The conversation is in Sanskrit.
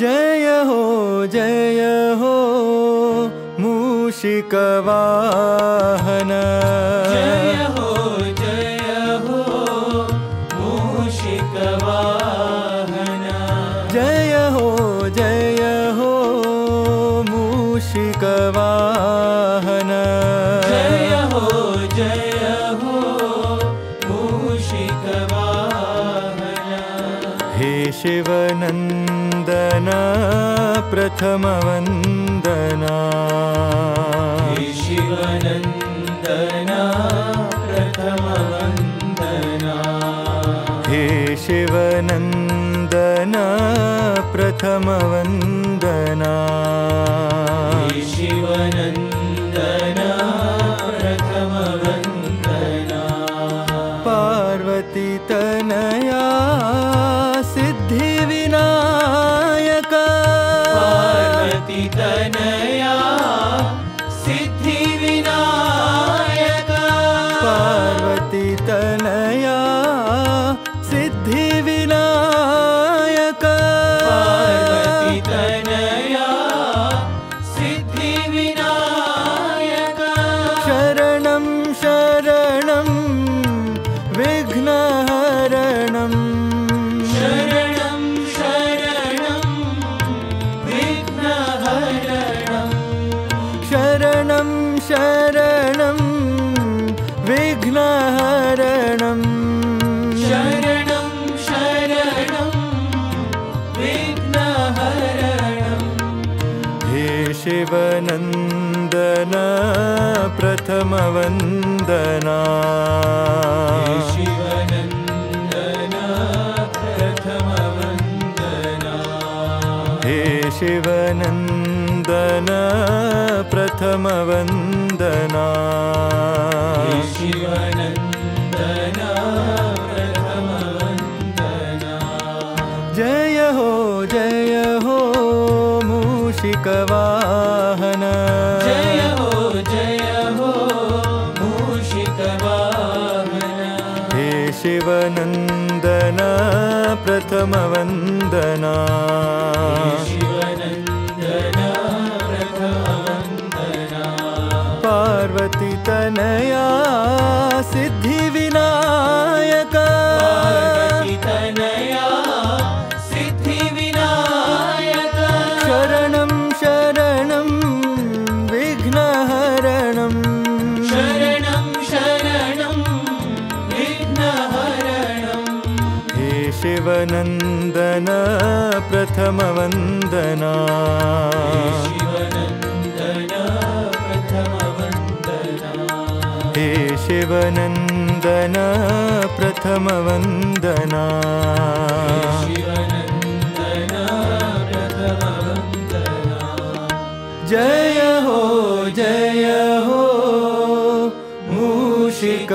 जय हो जय हो मूषिकवाहन शिवनन्दन प्रथमवन्दना। हे शिवनन्दना प्रथमवन्दना। हे शिवनन्दन प्रथमवन्दना विघ्नहरणम्। शरणं शरणं विघ्नहरणम्। शरणं शरणं विघ्नहरणम्। शरणं शरणं विघ्नहरणम्। हे शिवनन्दन प्रथमवन्दना शिवनन्दन प्रथमवन्दना। शिवनन्दना प्रथमवन्दना। जय हो जय हो मूषिकवाहन। जय हो जय हो मूषिकवाहन। हे शिवनन्दन प्रथमवन्दना पार्वतीतनया सिद्धिविनायक। सिद्धिविनायक। शरणं शरणं विघ्नहरणम् शरणं शरणं विघ्नहरणम् हे शिवनन्दन प्रथमवन्दना शिवनन्दन प्रथमवन्दना। जय हो जय हो मूषिक